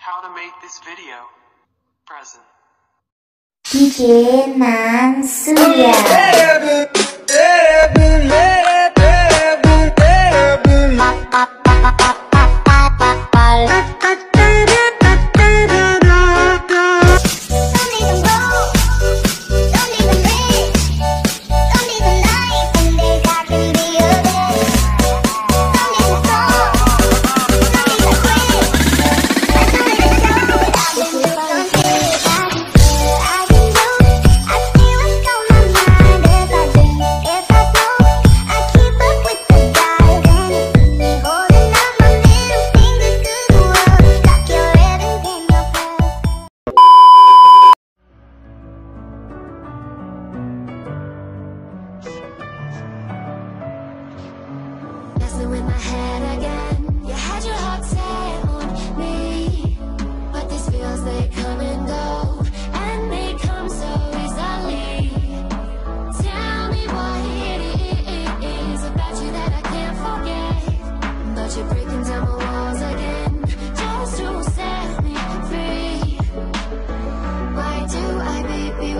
how to make this video present. DJ Man Suya. Oh,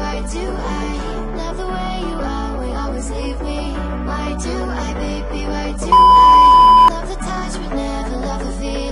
Why do I love the way you always, always leave me? Why do I, baby, why do I love the touch but never love the feel?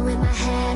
with my head.